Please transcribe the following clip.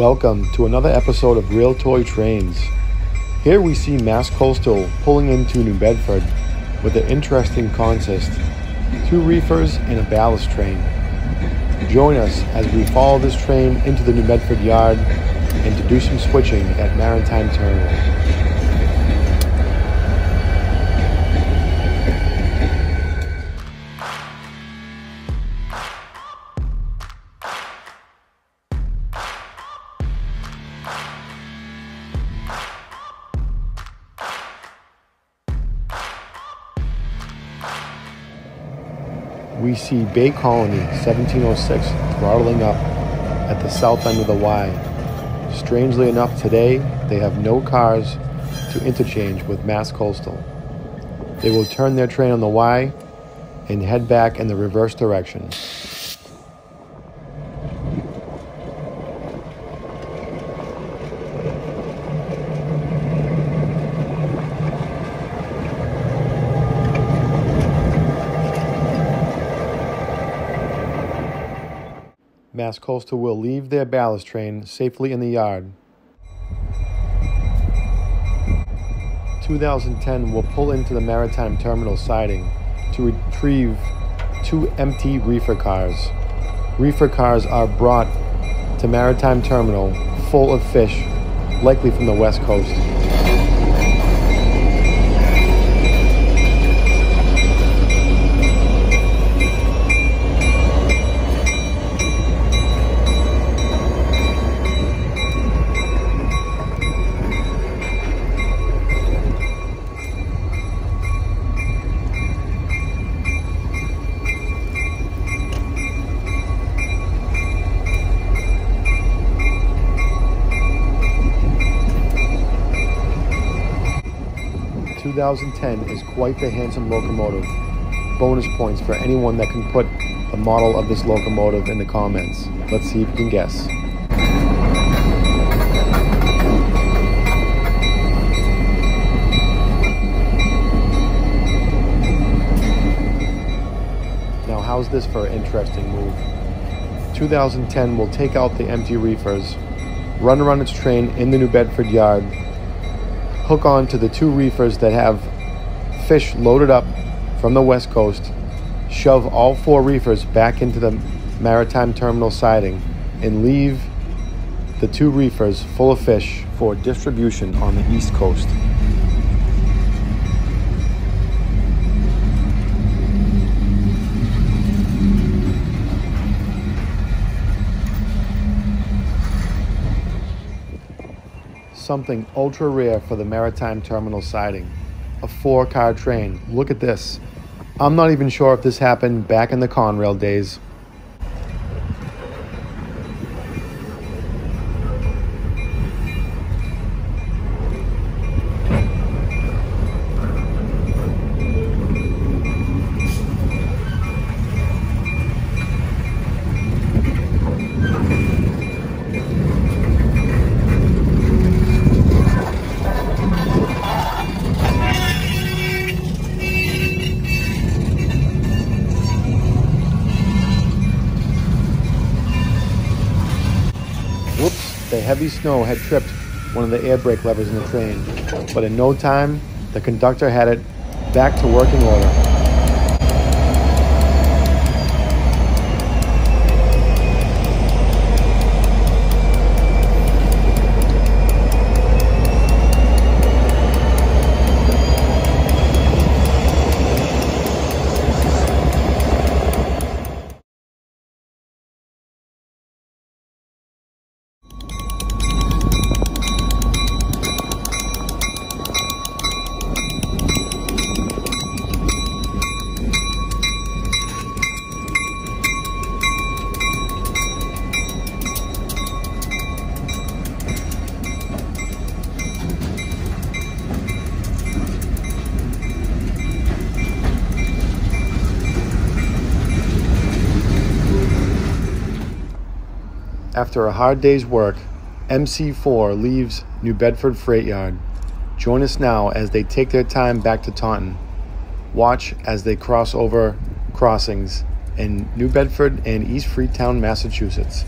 Welcome to another episode of Real Toy Trains. Here we see Mass Coastal pulling into New Bedford with an interesting consist two reefers and a ballast train. Join us as we follow this train into the New Bedford yard and to do some switching at Maritime Terminal. We see Bay Colony 1706 throttling up at the south end of the wye. Strangely enough, today they have no cars to interchange with Mass Coastal. They will turn their train on the wye and head back in the reverse direction. Mass Coastal will leave their ballast train safely in the yard. 2010 will pull into the Maritime Terminal siding to retrieve two empty reefer cars. Reefer cars are brought to Maritime Terminal full of fish, likely from the west coast. Two thousand ten is quite the handsome locomotive. Bonus points for anyone that can put the model of this locomotive in the comments. Let's see if you can guess. Now, how's this for an interesting move? 2010 will take out the empty reefers, run around its train in the New Bedford yard, hook on to the two reefers that have fish loaded up from the west coast, shove all four reefers back into the maritime terminal siding, and leave the two reefers full of fish for distribution on the east coast. Something ultra rare for the Maritime Terminal siding. A four car train. Look at this. I'm not even sure if this happened back in the Conrail days. The heavy snow had tripped one of the air brake levers in the train, but in no time, the conductor had it back to working order. After a hard day's work, MC4 leaves New Bedford Freight Yard. Join us now as they take their time back to Taunton. Watch as they cross over crossings in New Bedford and East Freetown, Massachusetts.